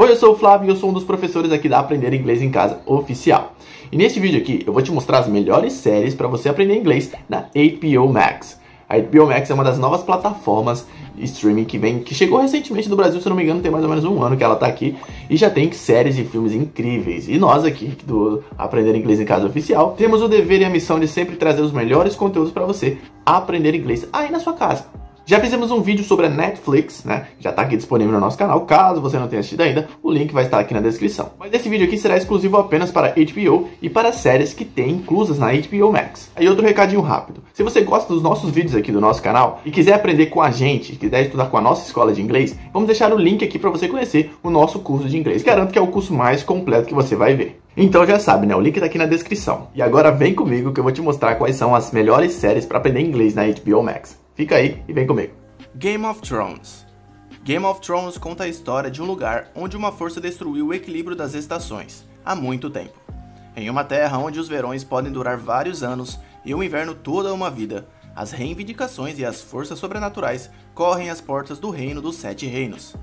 Oi, eu sou o Flávio e eu sou um dos professores aqui da Aprender Inglês em Casa oficial. E neste vídeo aqui eu vou te mostrar as melhores séries para você aprender inglês na HBO Max. A HBO Max é uma das novas plataformas de streaming que vem, que chegou recentemente no Brasil, se não me engano, tem mais ou menos um ano que ela está aqui e já tem séries e filmes incríveis. E nós aqui do Aprender Inglês em Casa Oficial temos o dever e a missão de sempre trazer os melhores conteúdos para você aprender inglês aí na sua casa. Já fizemos um vídeo sobre a Netflix, né? Já está aqui disponível no nosso canal. Caso você não tenha assistido ainda, o link vai estar aqui na descrição. Mas esse vídeo aqui será exclusivo apenas para HBO e para séries que tem inclusas na HBO Max. Aí outro recadinho rápido. Se você gosta dos nossos vídeos aqui do nosso canal e quiser aprender com a gente, quiser estudar com a nossa escola de inglês, vamos deixar o link aqui para você conhecer o nosso curso de inglês. Garanto que é o curso mais completo que você vai ver. Então já sabe, né? O link tá aqui na descrição. E agora vem comigo que eu vou te mostrar quais são as melhores séries para aprender inglês na HBO Max. Fica aí e vem comigo. Game of Thrones Game of Thrones conta a história de um lugar onde uma força destruiu o equilíbrio das estações, há muito tempo. Em uma terra onde os verões podem durar vários anos e o inverno toda uma vida, as reivindicações e as forças sobrenaturais correm às portas do Reino dos Sete Reinos.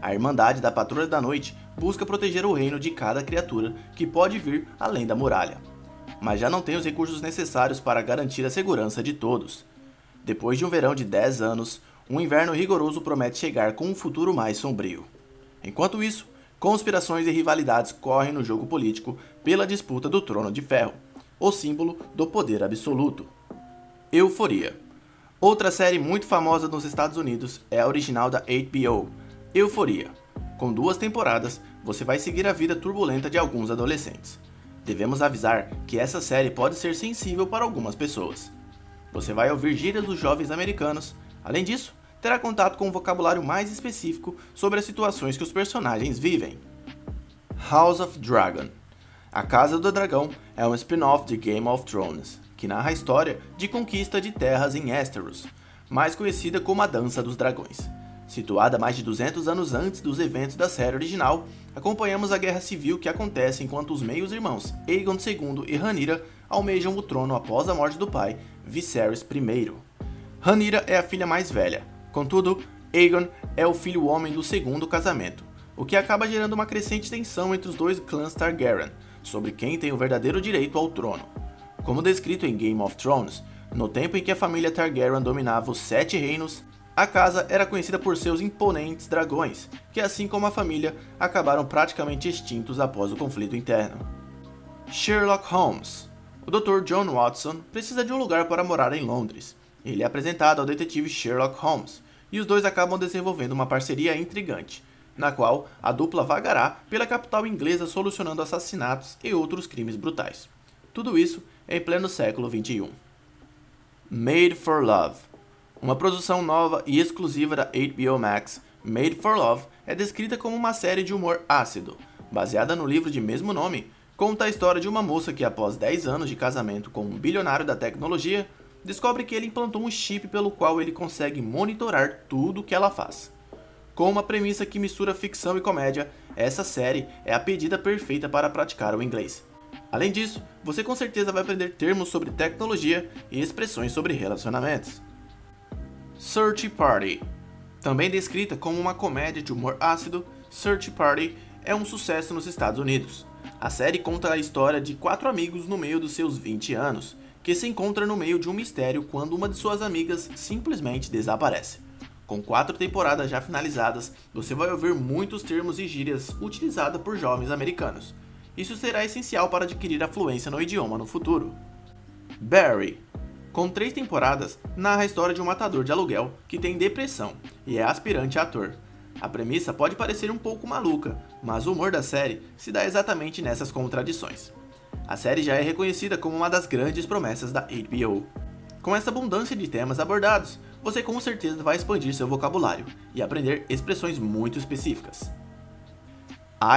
A Irmandade da Patrulha da Noite busca proteger o reino de cada criatura que pode vir além da muralha, mas já não tem os recursos necessários para garantir a segurança de todos. Depois de um verão de 10 anos, um inverno rigoroso promete chegar com um futuro mais sombrio. Enquanto isso, conspirações e rivalidades correm no jogo político pela disputa do Trono de Ferro, o símbolo do poder absoluto. Euforia. Outra série muito famosa nos Estados Unidos é a original da HBO, Euforia. Com duas temporadas, você vai seguir a vida turbulenta de alguns adolescentes. Devemos avisar que essa série pode ser sensível para algumas pessoas. Você vai ouvir gírias dos jovens americanos. Além disso, terá contato com um vocabulário mais específico sobre as situações que os personagens vivem. House of Dragon A Casa do Dragão é um spin-off de Game of Thrones, que narra a história de conquista de terras em Westeros, mais conhecida como a Dança dos Dragões. Situada mais de 200 anos antes dos eventos da série original, acompanhamos a guerra civil que acontece enquanto os meios-irmãos Aegon II e Rhaenyra almejam o trono após a morte do pai, Viserys I. Rhaenyra é a filha mais velha, contudo, Aegon é o filho homem do segundo casamento, o que acaba gerando uma crescente tensão entre os dois clãs Targaryen sobre quem tem o verdadeiro direito ao trono. Como descrito em Game of Thrones, no tempo em que a família Targaryen dominava os Sete Reinos, a casa era conhecida por seus imponentes dragões, que assim como a família, acabaram praticamente extintos após o conflito interno. Sherlock Holmes O Dr. John Watson precisa de um lugar para morar em Londres. Ele é apresentado ao detetive Sherlock Holmes, e os dois acabam desenvolvendo uma parceria intrigante, na qual a dupla vagará pela capital inglesa solucionando assassinatos e outros crimes brutais. Tudo isso em pleno século XXI. Made for Love uma produção nova e exclusiva da HBO Max, Made for Love, é descrita como uma série de humor ácido. Baseada no livro de mesmo nome, conta a história de uma moça que, após 10 anos de casamento com um bilionário da tecnologia, descobre que ele implantou um chip pelo qual ele consegue monitorar tudo o que ela faz. Com uma premissa que mistura ficção e comédia, essa série é a pedida perfeita para praticar o inglês. Além disso, você com certeza vai aprender termos sobre tecnologia e expressões sobre relacionamentos. Search Party. Também descrita como uma comédia de humor ácido, Search Party é um sucesso nos Estados Unidos. A série conta a história de quatro amigos no meio dos seus 20 anos, que se encontram no meio de um mistério quando uma de suas amigas simplesmente desaparece. Com quatro temporadas já finalizadas, você vai ouvir muitos termos e gírias utilizados por jovens americanos. Isso será essencial para adquirir a fluência no idioma no futuro. Barry com três temporadas, narra a história de um matador de aluguel que tem depressão e é aspirante a ator. A premissa pode parecer um pouco maluca, mas o humor da série se dá exatamente nessas contradições. A série já é reconhecida como uma das grandes promessas da HBO. Com essa abundância de temas abordados, você com certeza vai expandir seu vocabulário e aprender expressões muito específicas.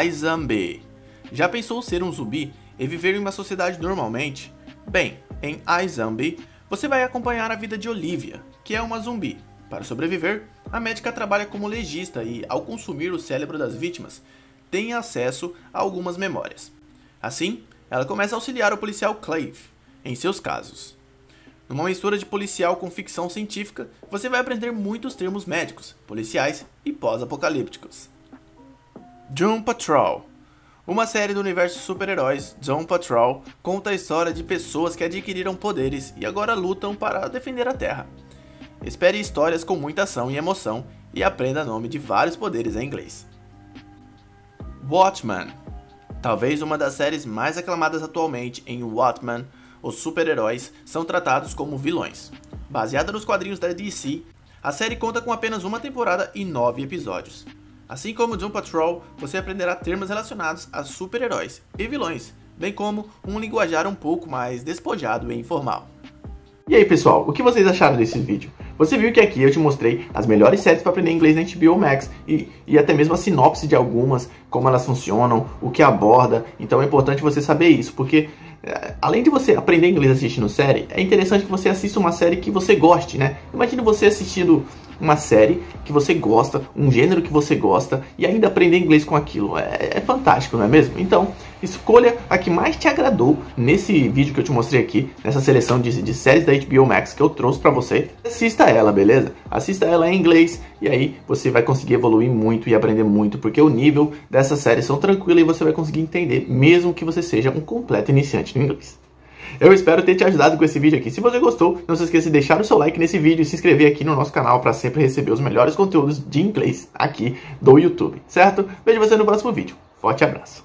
iZombie Já pensou ser um zumbi e viver em uma sociedade normalmente? Bem, em iZombie, você vai acompanhar a vida de Olivia, que é uma zumbi. Para sobreviver, a médica trabalha como legista e, ao consumir o cérebro das vítimas, tem acesso a algumas memórias. Assim, ela começa a auxiliar o policial Clave em seus casos. Numa mistura de policial com ficção científica, você vai aprender muitos termos médicos, policiais e pós-apocalípticos. Doom Patrol uma série do universo super-heróis, Doom Patrol, conta a história de pessoas que adquiriram poderes e agora lutam para defender a Terra. Espere histórias com muita ação e emoção e aprenda nome de vários poderes em inglês. Watchmen Talvez uma das séries mais aclamadas atualmente em Watchmen, os super-heróis são tratados como vilões. Baseada nos quadrinhos da DC, a série conta com apenas uma temporada e nove episódios. Assim como Doom Patrol, você aprenderá termos relacionados a super-heróis e vilões, bem como um linguajar um pouco mais despojado e informal. E aí pessoal, o que vocês acharam desse vídeo? Você viu que aqui eu te mostrei as melhores séries para aprender inglês na HBO Max e, e até mesmo a sinopse de algumas, como elas funcionam, o que aborda. Então é importante você saber isso, porque é, além de você aprender inglês assistindo série, é interessante que você assista uma série que você goste, né? Imagina você assistindo uma série que você gosta, um gênero que você gosta e ainda aprender inglês com aquilo. É, é, fantástico, não é mesmo? Então, escolha a que mais te agradou nesse vídeo que eu te mostrei aqui, nessa seleção de, de séries da HBO Max que eu trouxe para você. Assista ela, beleza? Assista ela em inglês e aí você vai conseguir evoluir muito e aprender muito, porque o nível dessas séries são tranquilas e você vai conseguir entender, mesmo que você seja um completo iniciante no inglês. Eu espero ter te ajudado com esse vídeo aqui. Se você gostou, não se esqueça de deixar o seu like nesse vídeo e se inscrever aqui no nosso canal para sempre receber os melhores conteúdos de inglês aqui do YouTube, certo? Vejo você no próximo vídeo. Forte abraço!